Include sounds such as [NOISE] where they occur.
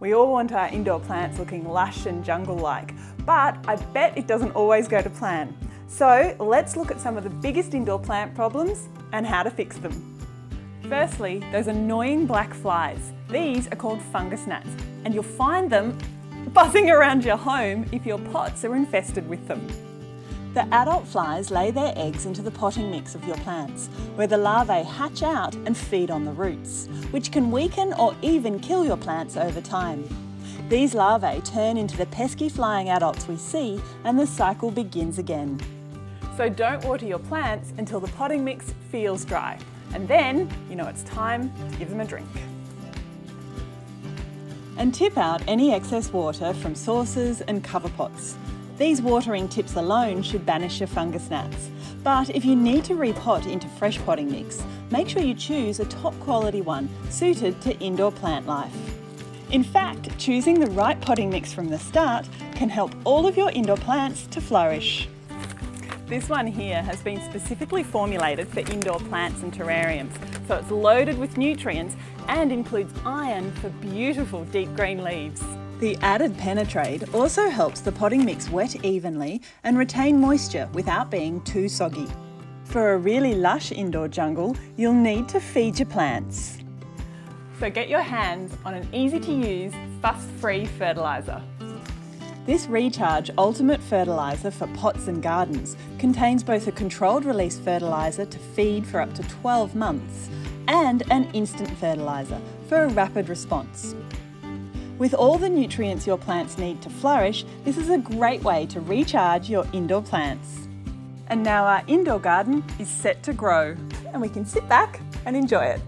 We all want our indoor plants looking lush and jungle-like, but I bet it doesn't always go to plan. So let's look at some of the biggest indoor plant problems and how to fix them. Firstly, those annoying black flies. These are called fungus gnats and you'll find them [LAUGHS] buzzing around your home if your pots are infested with them. The adult flies lay their eggs into the potting mix of your plants, where the larvae hatch out and feed on the roots, which can weaken or even kill your plants over time. These larvae turn into the pesky flying adults we see and the cycle begins again. So don't water your plants until the potting mix feels dry, and then you know it's time to give them a drink. And tip out any excess water from saucers and cover pots. These watering tips alone should banish your fungus gnats. But if you need to repot into fresh potting mix, make sure you choose a top quality one suited to indoor plant life. In fact, choosing the right potting mix from the start can help all of your indoor plants to flourish. This one here has been specifically formulated for indoor plants and terrariums, so it's loaded with nutrients and includes iron for beautiful deep green leaves. The added penetrate also helps the potting mix wet evenly and retain moisture without being too soggy. For a really lush indoor jungle, you'll need to feed your plants. So get your hands on an easy to use, fuss-free fertiliser. This Recharge Ultimate Fertiliser for pots and gardens contains both a controlled release fertiliser to feed for up to 12 months and an instant fertiliser for a rapid response. With all the nutrients your plants need to flourish, this is a great way to recharge your indoor plants. And now our indoor garden is set to grow and we can sit back and enjoy it.